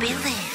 believe.